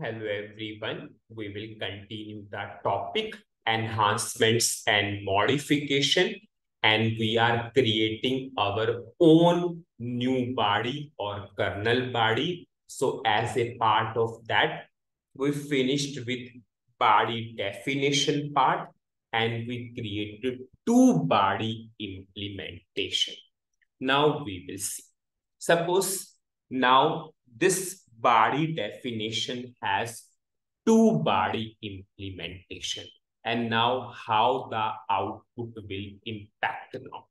Hello everyone. We will continue the topic enhancements and modification and we are creating our own new BADI or kernel BADI. So as a part of that, we finished with BADI definition part and we created two BADI implementation. Now we will see. Suppose now this BADI definition has two BADI implementation. And now how the output will impact now.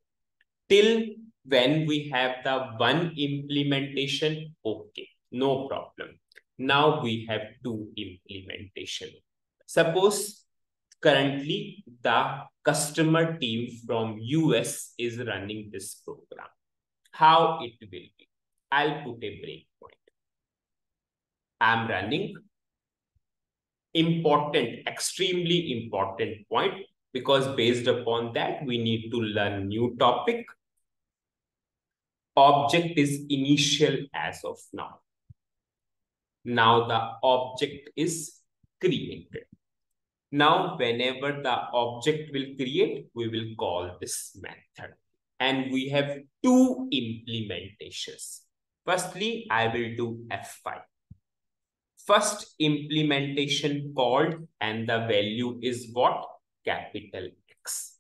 Till when we have the one implementation, okay, no problem. Now we have two implementation. Suppose currently the customer team from US is running this program. How it will be? I'll put a breakpoint. I'm running important, extremely important point because based upon that, we need to learn new topic. Object is initial as of now. Now the object is created. Now, whenever the object will create, we will call this method. And we have two implementations. Firstly, I will do F5. First implementation called and the value is what? Capital X.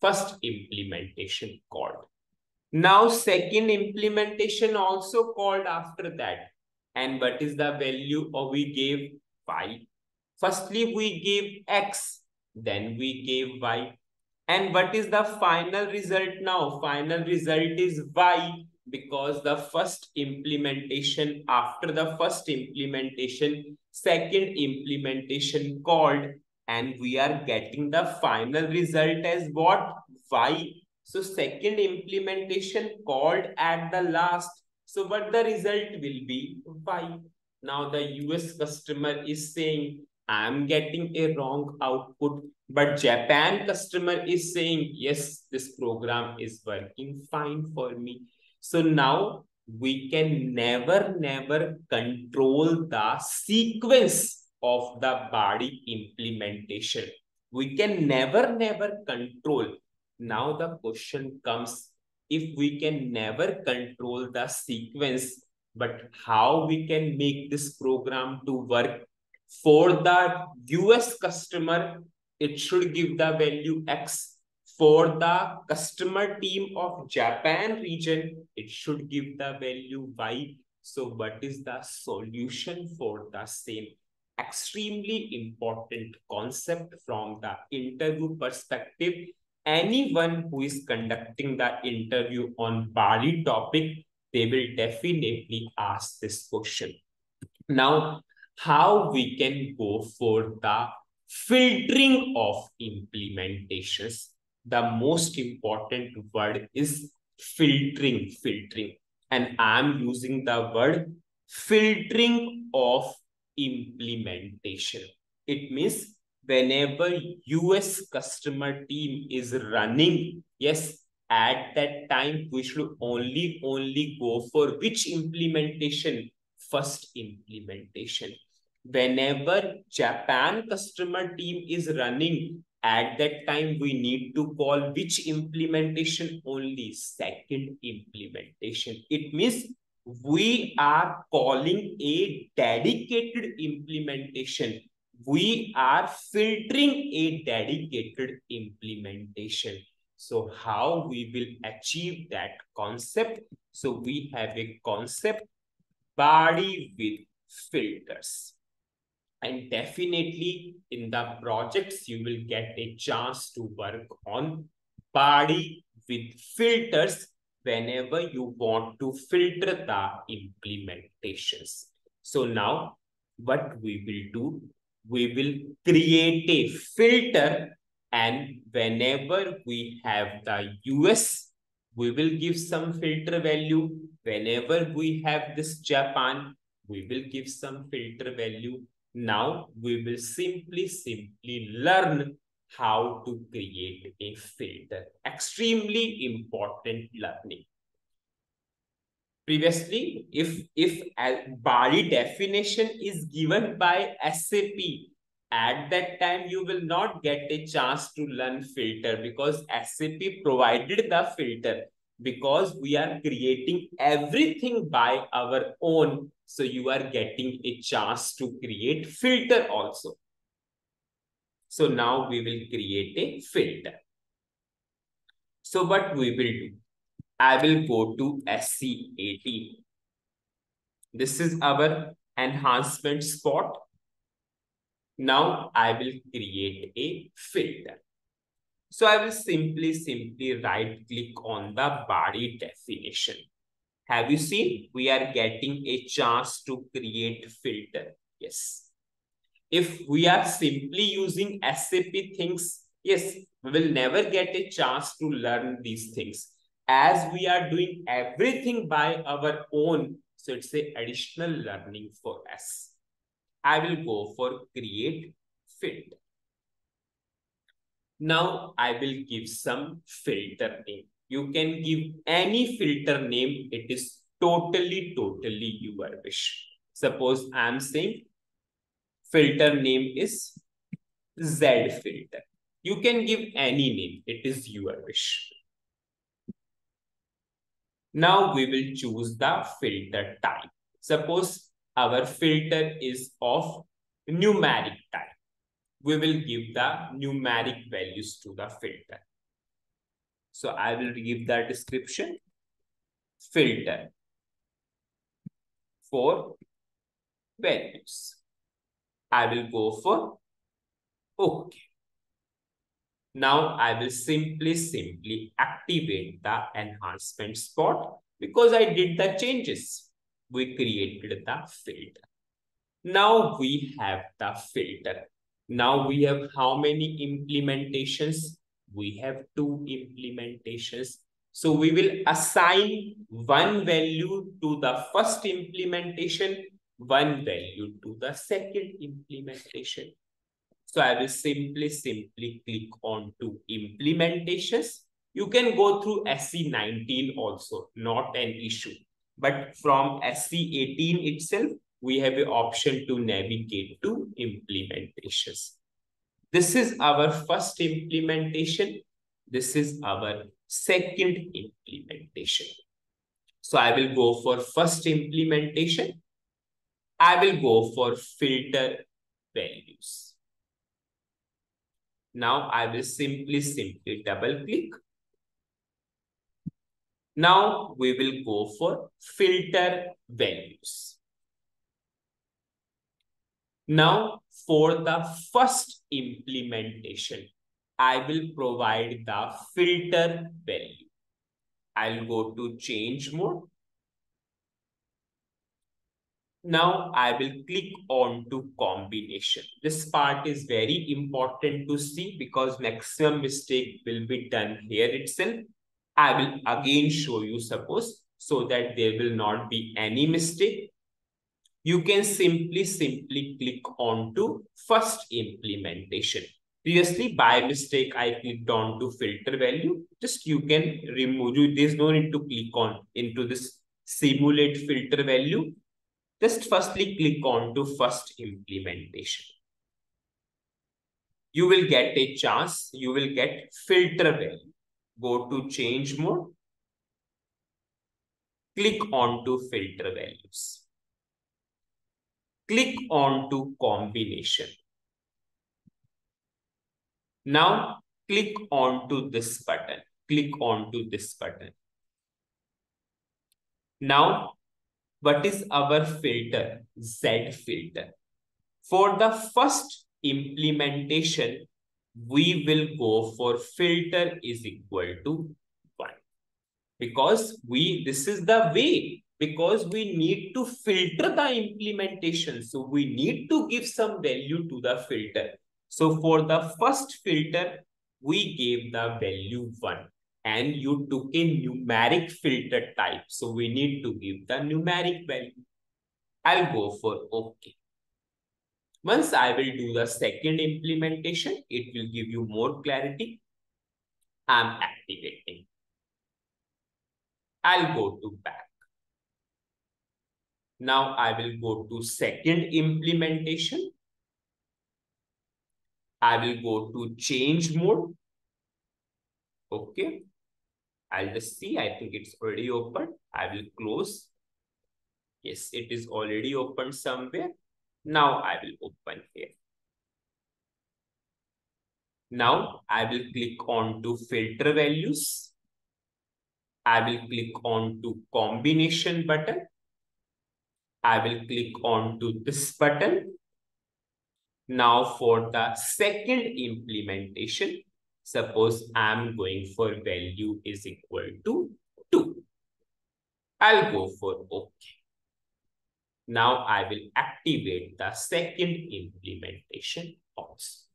First implementation called. Now second implementation also called after that. And what is the value or we gave y? Firstly, we gave x, then we gave y. And what is the final result now? Final result is y because the first implementation after the first implementation second implementation called and we are getting the final result as what? Y so second implementation called at the last. So what the result will be? Y now the us customer is saying i'm getting a wrong output but japan customer is saying yes this program is working fine for me so now we can never, never control the sequence of the BADI implementation. We can never, never control. Now the question comes, if we can never control the sequence, but how we can make this program to work for the US customer, it should give the value X for the customer team of Japan region, it should give the value Y. So what is the solution for the same? Extremely important concept from the interview perspective. Anyone who is conducting the interview on BADI topic, they will definitely ask this question. Now, how we can go for the filtering of implementations the most important word is filtering, filtering. And I'm using the word filtering of implementation. It means whenever US customer team is running, yes, at that time, we should only, only go for which implementation? First implementation. Whenever Japan customer team is running, at that time we need to call which implementation only? Second implementation. It means we are calling a dedicated implementation. We are filtering a dedicated implementation. So how we will achieve that concept? So we have a concept BADI with filters and definitely in the projects, you will get a chance to work on BADI with filters whenever you want to filter the implementations. So now what we will do, we will create a filter and whenever we have the US, we will give some filter value. Whenever we have this Japan, we will give some filter value now we will simply, simply learn how to create a filter. Extremely important learning. Previously, if, if a BADI definition is given by SAP, at that time you will not get a chance to learn filter because SAP provided the filter because we are creating everything by our own. So you are getting a chance to create filter also. So now we will create a filter. So what we will do? I will go to SE18. This is our enhancement spot. Now I will create a filter. So I will simply, simply right click on the BADI definition. Have you seen? We are getting a chance to create filter. Yes. If we are simply using SAP things, yes, we will never get a chance to learn these things. As we are doing everything by our own, so it's a additional learning for us. I will go for create filter. Now I will give some filter name. You can give any filter name. It is totally, totally your wish. Suppose I'm saying filter name is Z filter. You can give any name. It is your wish. Now we will choose the filter type. Suppose our filter is of numeric type. We will give the numeric values to the filter. So I will give that description filter for values. I will go for OK. Now I will simply, simply activate the enhancement spot because I did the changes we created the filter. Now we have the filter. Now we have how many implementations? We have two implementations. So we will assign one value to the first implementation, one value to the second implementation. So I will simply, simply click on to implementations. You can go through SE19 also, not an issue. But from SE18 itself, we have an option to navigate to implementations. This is our first implementation. This is our second implementation. So I will go for first implementation. I will go for filter values. Now I will simply, simply double click now we will go for filter values. Now for the first implementation, I will provide the filter value. I'll go to change mode. Now I will click on to combination. This part is very important to see because maximum mistake will be done here itself. I will again show you suppose so that there will not be any mistake. You can simply, simply click on to first implementation. Previously, by mistake, I clicked on to filter value. Just you can remove, you, there's no need to click on into this simulate filter value. Just firstly click on to first implementation. You will get a chance, you will get filter value go to change mode, click on to filter values. Click on to combination. Now click on to this button. Click on to this button. Now, what is our filter? Z filter. For the first implementation, we will go for filter is equal to 1. Because we, this is the way, because we need to filter the implementation. So we need to give some value to the filter. So for the first filter, we gave the value 1 and you took a numeric filter type. So we need to give the numeric value. I'll go for OK. Once I will do the second implementation, it will give you more clarity. I'm activating. I'll go to back. Now I will go to second implementation. I will go to change mode. Okay. I'll just see. I think it's already open. I will close. Yes, it is already open somewhere. Now I will open here. Now I will click on to filter values. I will click on to combination button. I will click on to this button. Now for the second implementation, suppose I'm going for value is equal to 2. I'll go for OK. Now I will activate the second implementation also.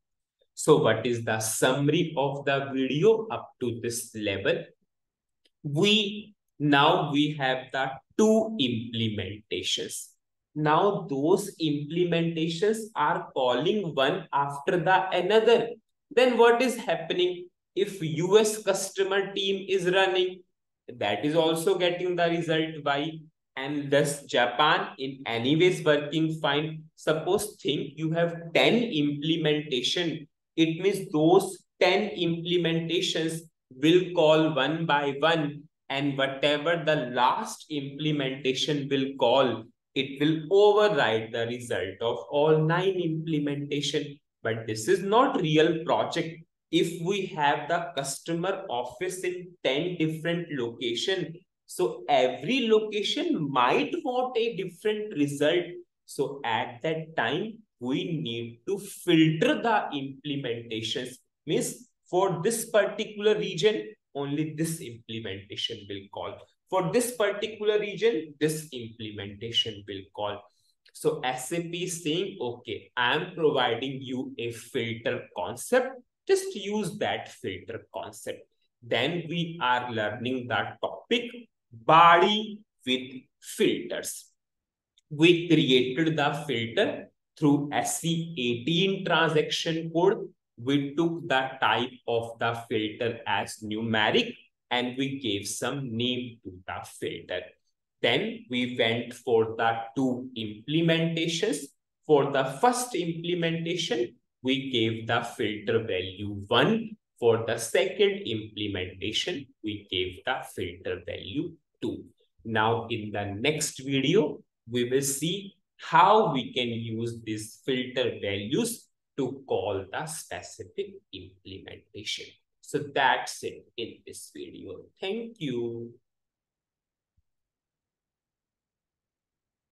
So what is the summary of the video up to this level? We now we have the two implementations. Now those implementations are calling one after the another. Then what is happening? If US customer team is running, that is also getting the result by and thus Japan in anyways working fine. Suppose think you have 10 implementation. It means those 10 implementations will call one by one and whatever the last implementation will call, it will override the result of all nine implementation. But this is not real project. If we have the customer office in 10 different location, so every location might want a different result. So at that time, we need to filter the implementations. Means for this particular region, only this implementation will call. For this particular region, this implementation will call. So SAP is saying, okay, I'm providing you a filter concept. Just use that filter concept. Then we are learning that topic BADI with filters. We created the filter through SE18 transaction code we took the type of the filter as numeric and we gave some name to the filter. Then we went for the two implementations. For the first implementation, we gave the filter value 1. For the second implementation, we gave the filter value 2. Now, in the next video, we will see how we can use these filter values to call the specific implementation. So that's it in this video. Thank you.